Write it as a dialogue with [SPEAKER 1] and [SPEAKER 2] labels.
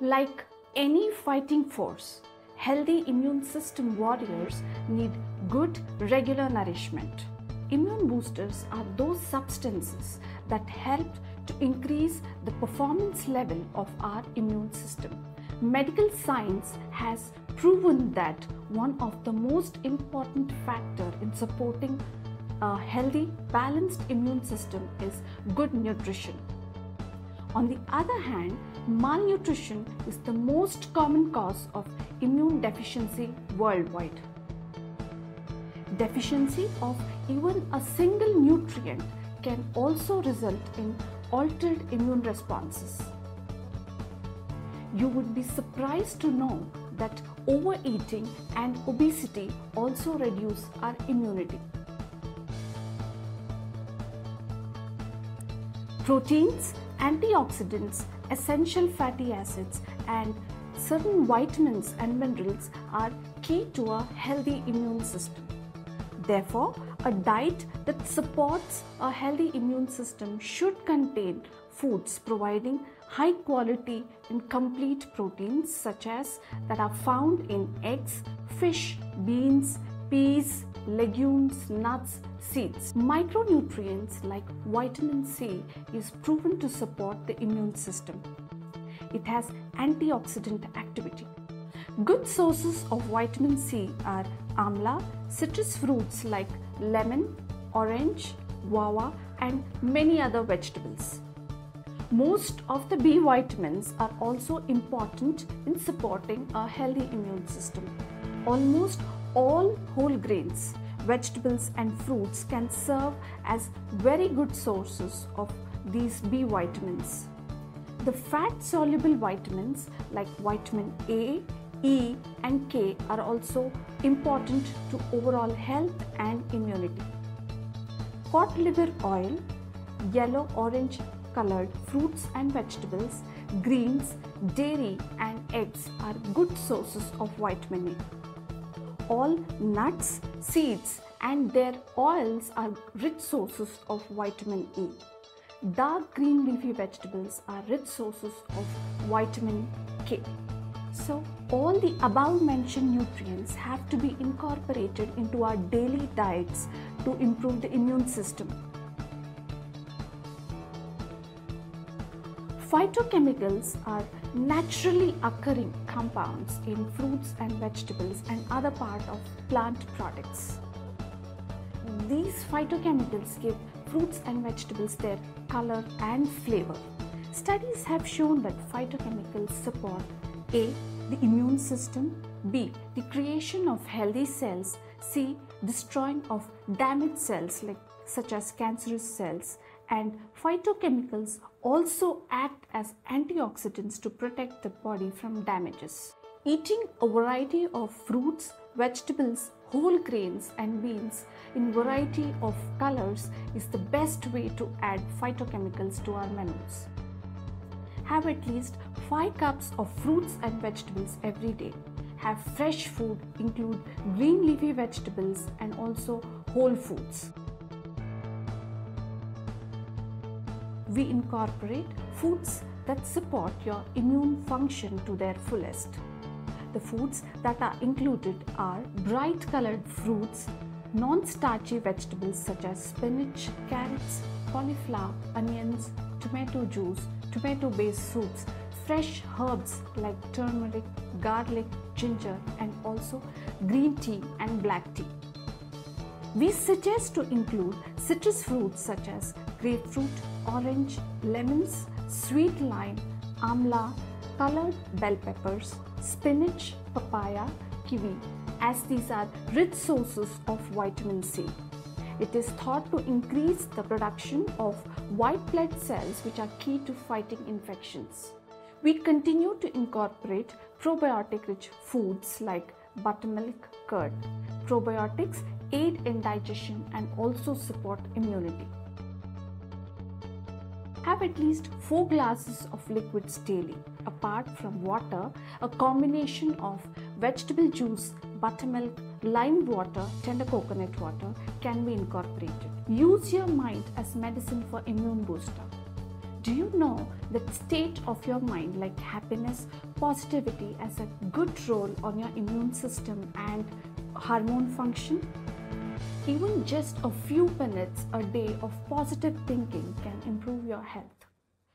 [SPEAKER 1] Like any fighting force, healthy immune system warriors need good regular nourishment. Immune boosters are those substances that help to increase the performance level of our immune system. Medical science has proven that one of the most important factor in supporting a healthy balanced immune system is good nutrition. On the other hand, malnutrition is the most common cause of immune deficiency worldwide. Deficiency of even a single nutrient can also result in altered immune responses. You would be surprised to know that overeating and obesity also reduce our immunity. Proteins, antioxidants, essential fatty acids, and certain vitamins and minerals are key to a healthy immune system. Therefore, a diet that supports a healthy immune system should contain foods providing high quality and complete proteins such as that are found in eggs, fish, beans, peas, legumes, nuts, seeds. Micronutrients like vitamin C is proven to support the immune system. It has antioxidant activity. Good sources of vitamin C are amla, citrus fruits like lemon, orange, guava, and many other vegetables. Most of the B vitamins are also important in supporting a healthy immune system. Almost all whole grains, vegetables, and fruits can serve as very good sources of these B vitamins. The fat soluble vitamins like vitamin A, E, and K are also important to overall health and immunity. Cod liver oil, yellow orange colored fruits and vegetables, greens, dairy, and eggs are good sources of vitamin A. All nuts, seeds, and their oils are rich sources of vitamin E. Dark green leafy vegetables are rich sources of vitamin K. So, all the above mentioned nutrients have to be incorporated into our daily diets to improve the immune system. Phytochemicals are naturally occurring compounds in fruits and vegetables and other part of plant products. These phytochemicals give fruits and vegetables their color and flavor. Studies have shown that phytochemicals support A. the immune system, B. the creation of healthy cells, C. destroying of damaged cells like such as cancerous cells and phytochemicals also act as antioxidants to protect the body from damages. Eating a variety of fruits, vegetables, whole grains and beans in variety of colors is the best way to add phytochemicals to our menus. Have at least 5 cups of fruits and vegetables every day. Have fresh food include green leafy vegetables and also whole foods. We incorporate foods that support your immune function to their fullest. The foods that are included are bright colored fruits, non starchy vegetables such as spinach, carrots, cauliflower, onions, tomato juice, tomato based soups, fresh herbs like turmeric, garlic, ginger, and also green tea and black tea. We suggest to include citrus fruits such as grapefruit, orange, lemons, sweet lime, amla, colored bell peppers, spinach, papaya, kiwi, as these are rich sources of vitamin C. It is thought to increase the production of white blood cells, which are key to fighting infections. We continue to incorporate probiotic rich foods like buttermilk, curd. Probiotics aid in digestion and also support immunity. Have at least 4 glasses of liquids daily. Apart from water, a combination of vegetable juice, buttermilk, lime water, tender coconut water can be incorporated. Use your mind as medicine for immune booster. Do you know that state of your mind like happiness, positivity has a good role on your immune system and hormone function? Even just a few minutes a day of positive thinking can improve your health.